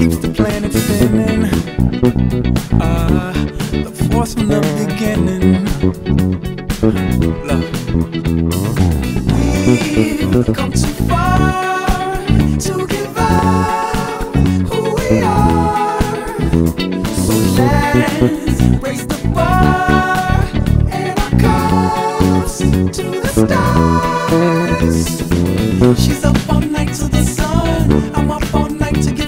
Keeps the planet spinning? Ah, the force from the beginning. We've come too far to give up who we are. So let's raise the bar and our cups to the stars. She's up all night to the sun. I'm up all night to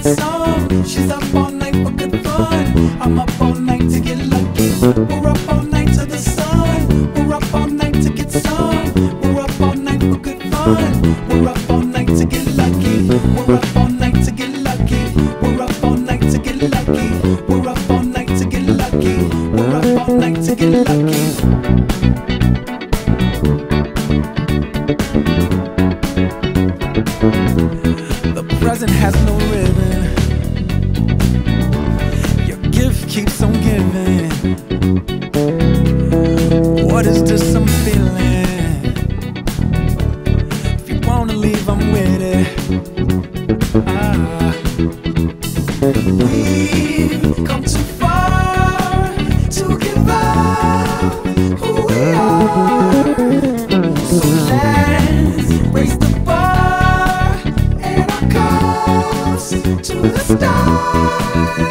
We're up all night to get lucky. We're up all night to get lucky. We're up all night to get lucky. We're up all night to get lucky. We're up all night to get lucky. The present has no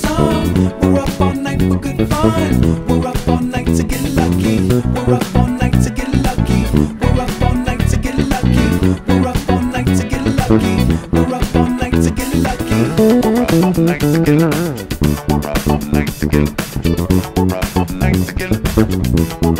Some. We're up all night for good fun. We're up all night to get lucky. We're up all night to get lucky. We're up all night to get lucky. We're up all night to get lucky. We're up all night to get lucky. We're up all night to get lucky. We're up all night to get We're up all night to get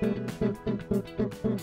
フフフフ。